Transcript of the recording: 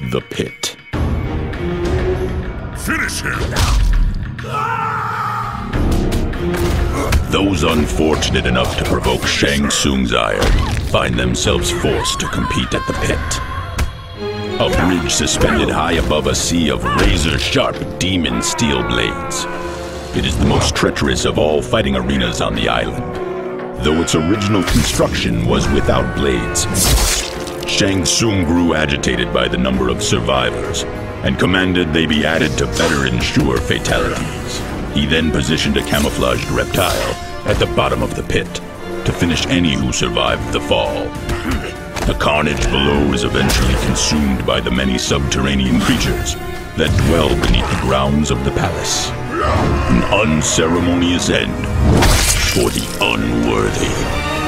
the pit. Finish him! Those unfortunate enough to provoke Shang Tsung's ire find themselves forced to compete at the pit. A bridge suspended high above a sea of razor-sharp demon steel blades. It is the most treacherous of all fighting arenas on the island, though its original construction was without blades. Shang Tsung grew agitated by the number of survivors and commanded they be added to better ensure fatalities. He then positioned a camouflaged reptile at the bottom of the pit to finish any who survived the fall. The carnage below is eventually consumed by the many subterranean creatures that dwell beneath the grounds of the palace. An unceremonious end for the unworthy.